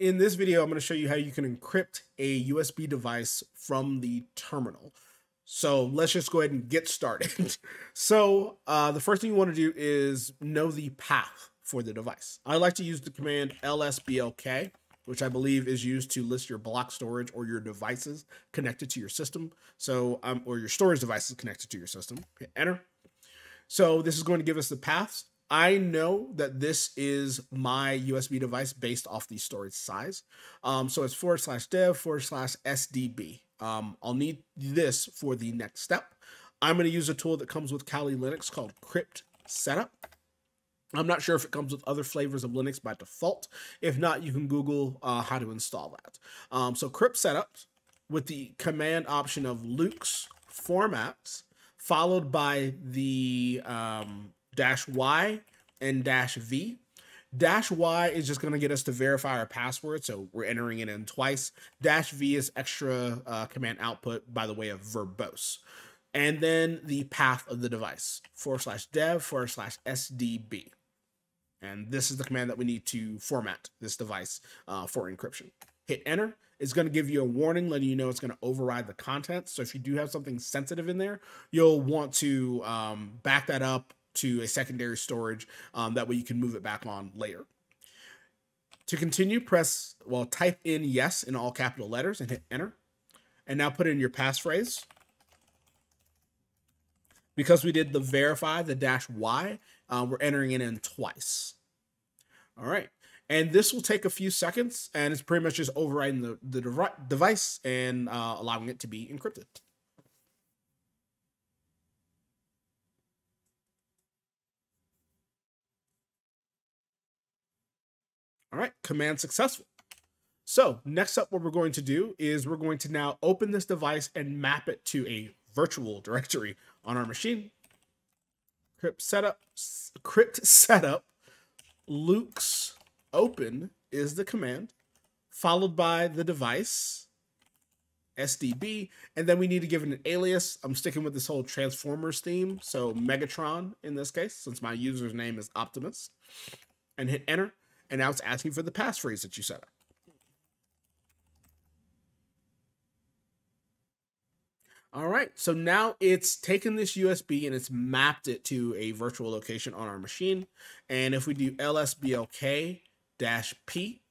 in this video, I'm going to show you how you can encrypt a USB device from the terminal. So let's just go ahead and get started. so uh, the first thing you want to do is know the path for the device. I like to use the command lsblk, which I believe is used to list your block storage or your devices connected to your system. So, um, or your storage devices connected to your system. Hit enter. So this is going to give us the paths. I know that this is my USB device based off the storage size. Um, so it's forward slash dev forward slash SDB. Um, I'll need this for the next step. I'm going to use a tool that comes with Kali Linux called Crypt Setup. I'm not sure if it comes with other flavors of Linux by default. If not, you can Google uh, how to install that. Um, so Cryptsetup with the command option of luks formats, followed by the um, dash Y and dash V. Dash Y is just going to get us to verify our password, so we're entering it in twice. Dash V is extra uh, command output by the way of verbose. And then the path of the device, forward slash dev forward slash SDB. And this is the command that we need to format this device uh, for encryption. Hit enter. It's going to give you a warning letting you know it's going to override the content. So if you do have something sensitive in there, you'll want to um, back that up to a secondary storage. Um, that way you can move it back on later. To continue, press, well, type in yes in all capital letters and hit enter. And now put in your passphrase. Because we did the verify, the dash Y, uh, we're entering it in twice. All right. And this will take a few seconds, and it's pretty much just overriding the, the device and uh, allowing it to be encrypted. All right, command successful. So next up, what we're going to do is we're going to now open this device and map it to a virtual directory on our machine. Cryptsetup, crypt setup, luks open is the command, followed by the device, SDB, and then we need to give it an alias. I'm sticking with this whole Transformers theme, so Megatron in this case, since my user's name is Optimus, and hit enter. And now it's asking for the passphrase that you set up. All right, so now it's taken this USB and it's mapped it to a virtual location on our machine. And if we do lsblk dash p,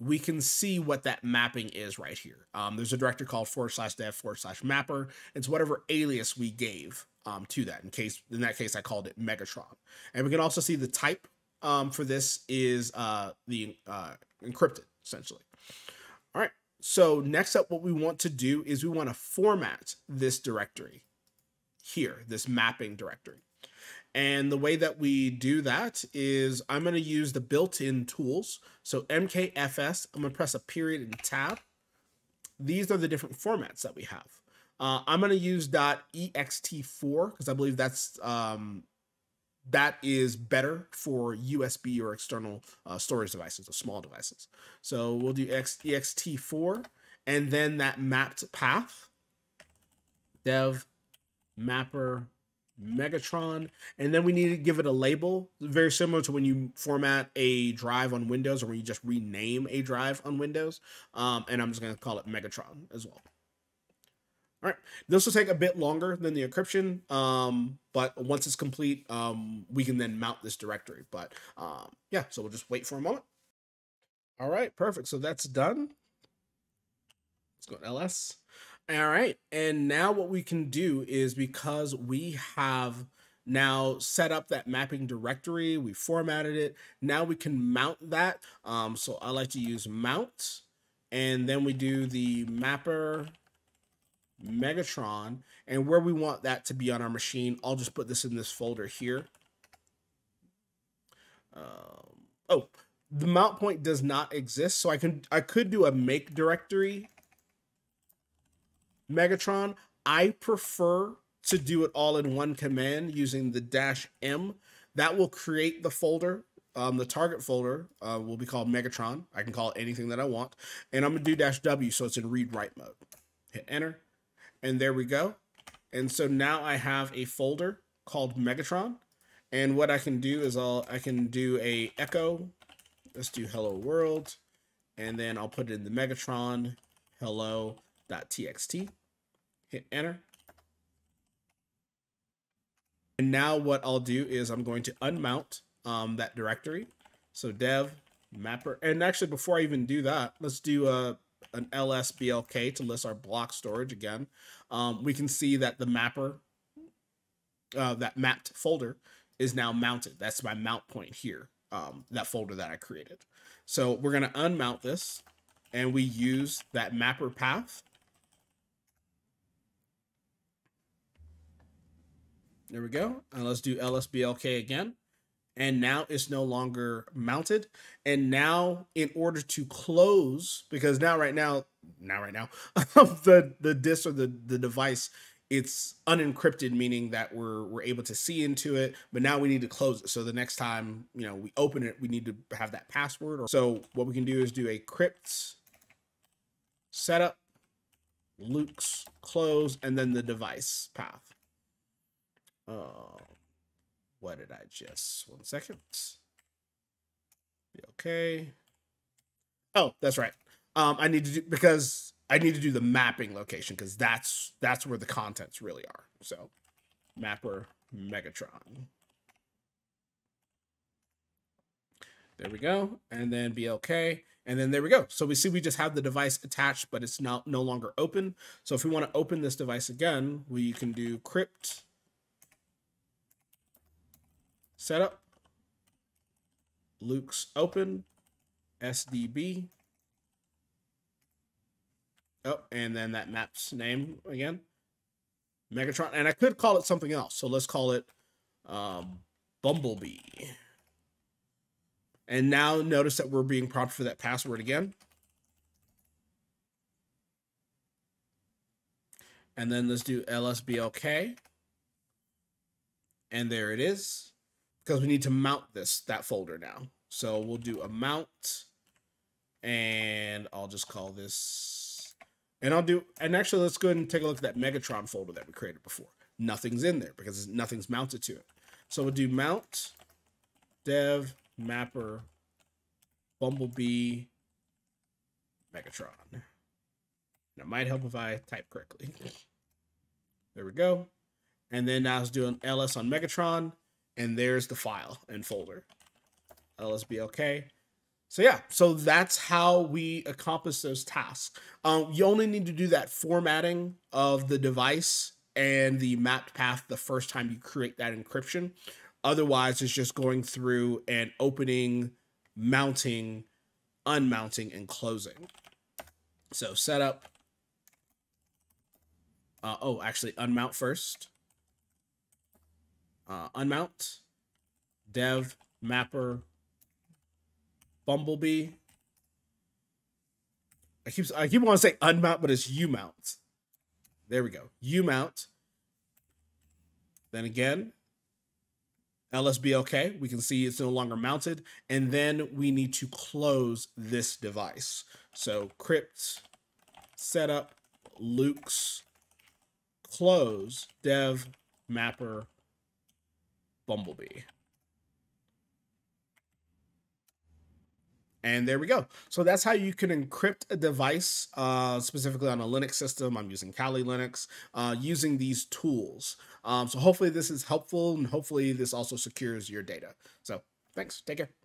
we can see what that mapping is right here. Um, there's a directory called forward slash dev forward slash mapper. It's whatever alias we gave um, to that. In case, in that case, I called it Megatron. And we can also see the type um, for this is uh, the uh, encrypted, essentially. All right. So next up, what we want to do is we want to format this directory here, this mapping directory. And the way that we do that is I'm going to use the built-in tools. So MKFS, I'm going to press a period and tab. These are the different formats that we have. Uh, I'm going to use .ext4 because I believe that's um, that is better for USB or external uh, storage devices or small devices. So we'll do X, ext4 and then that mapped path, dev mapper Megatron, and then we need to give it a label, very similar to when you format a drive on Windows or when you just rename a drive on Windows. Um, and I'm just going to call it Megatron as well. All right, this will take a bit longer than the encryption, um, but once it's complete, um, we can then mount this directory. But um, yeah, so we'll just wait for a moment. All right, perfect. So that's done. Let's go to ls. All right, and now what we can do is because we have now set up that mapping directory, we formatted it. Now we can mount that. Um, so I like to use mount, and then we do the mapper Megatron, and where we want that to be on our machine, I'll just put this in this folder here. Um, oh, the mount point does not exist, so I can I could do a make directory Megatron. I prefer to do it all in one command using the dash M. That will create the folder. Um, the target folder uh, will be called Megatron. I can call it anything that I want. And I'm going to do dash W so it's in read write mode. Hit enter. And there we go. And so now I have a folder called Megatron. And what I can do is I'll I can do a echo. Let's do hello world. and then I'll put it in the Megatron hello.txt. Hit enter. And now what I'll do is I'm going to unmount um, that directory. So dev mapper, and actually before I even do that, let's do a an lsblk to list our block storage again. Um, we can see that the mapper, uh, that mapped folder is now mounted. That's my mount point here, um, that folder that I created. So we're going to unmount this and we use that mapper path. There we go. And let's do lsblk again and now it's no longer mounted. And now in order to close because now right now now right now the the disk or the the device it's unencrypted meaning that we're we're able to see into it but now we need to close it. So the next time you know we open it we need to have that password. Or so what we can do is do a crypt setup luks close and then the device path. Uh, what did I just, one second. Okay. Oh, that's right. Um, I need to do, because I need to do the mapping location because that's, that's where the contents really are. So mapper Megatron. There we go. And then BLK. And then there we go. So we see we just have the device attached, but it's not no longer open. So if we want to open this device again, we can do crypt setup. luks open. SDB. Oh, and then that map's name again. Megatron. And I could call it something else. So let's call it um, Bumblebee. And now notice that we're being prompted for that password again. And then let's do lsblk. And there it is because we need to mount this that folder now. So we'll do a mount and I'll just call this and I'll do and actually let's go ahead and take a look at that Megatron folder that we created before. Nothing's in there because nothing's mounted to it. So we'll do mount dev mapper bumblebee Megatron. And it might help if I type correctly. There we go. And then I was doing ls on Megatron and there's the file and folder. Lsblk so yeah. So that's how we accomplish those tasks. Um, you only need to do that formatting of the device and the mapped path the first time you create that encryption. Otherwise it's just going through and opening mounting unmounting and closing. So setup. Uh, oh actually unmount first uh, unmount, dev, mapper, bumblebee. I keep I keep wanting to say unmount, but it's umount. There we go. Umount. Then again, LSBLK, we can see it's no longer mounted. And then we need to close this device. So crypt setup luks close dev mapper Bumblebee. And there we go. So that's how you can encrypt a device, uh, specifically on a Linux system. I'm using Kali Linux, uh, using these tools. Um, so hopefully this is helpful and hopefully this also secures your data. So thanks. Take care.